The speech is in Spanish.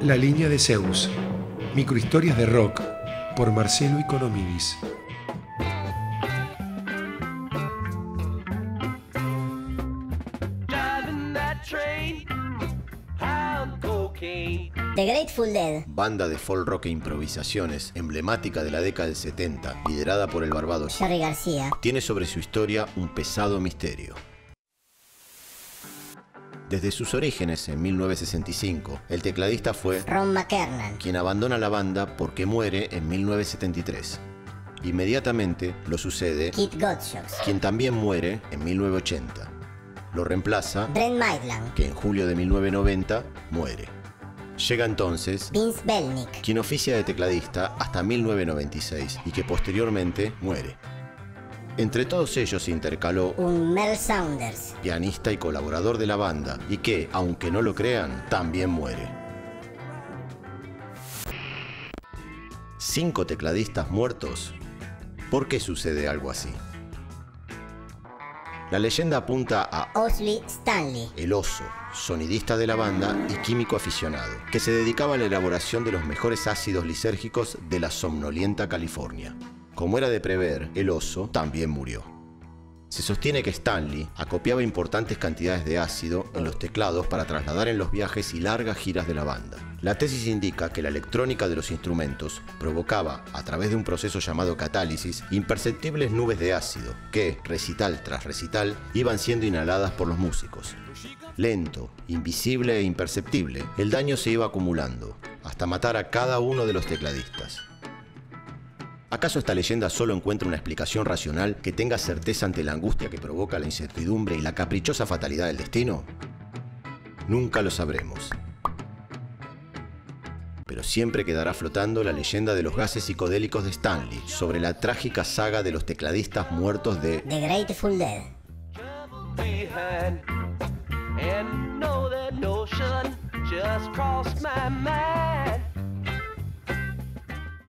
La línea de Zeus. Microhistorias de rock por Marcelo Economidis. The Grateful Dead. Banda de folk rock e improvisaciones emblemática de la década del 70, liderada por el barbado Jerry García. tiene sobre su historia un pesado misterio. Desde sus orígenes en 1965, el tecladista fue Ron McKernan. quien abandona la banda porque muere en 1973. Inmediatamente lo sucede Kit Gottschalk. quien también muere en 1980. Lo reemplaza Brent Maitland. que en julio de 1990 muere. Llega entonces Vince Belnick. quien oficia de tecladista hasta 1996 y que posteriormente muere. Entre todos ellos se intercaló Un Mel Saunders. pianista y colaborador de la banda, y que, aunque no lo crean, también muere. ¿Cinco tecladistas muertos? ¿Por qué sucede algo así? La leyenda apunta a Osley Stanley. El Oso, sonidista de la banda y químico aficionado, que se dedicaba a la elaboración de los mejores ácidos lisérgicos de la somnolienta California. Como era de prever, el oso también murió. Se sostiene que Stanley acopiaba importantes cantidades de ácido en los teclados para trasladar en los viajes y largas giras de la banda. La tesis indica que la electrónica de los instrumentos provocaba, a través de un proceso llamado catálisis, imperceptibles nubes de ácido que, recital tras recital, iban siendo inhaladas por los músicos. Lento, invisible e imperceptible, el daño se iba acumulando, hasta matar a cada uno de los tecladistas. ¿Acaso esta leyenda solo encuentra una explicación racional que tenga certeza ante la angustia que provoca la incertidumbre y la caprichosa fatalidad del destino? Nunca lo sabremos. Pero siempre quedará flotando la leyenda de los gases psicodélicos de Stanley sobre la trágica saga de los tecladistas muertos de The Grateful Dead. behind. And no, that notion just crossed my mind.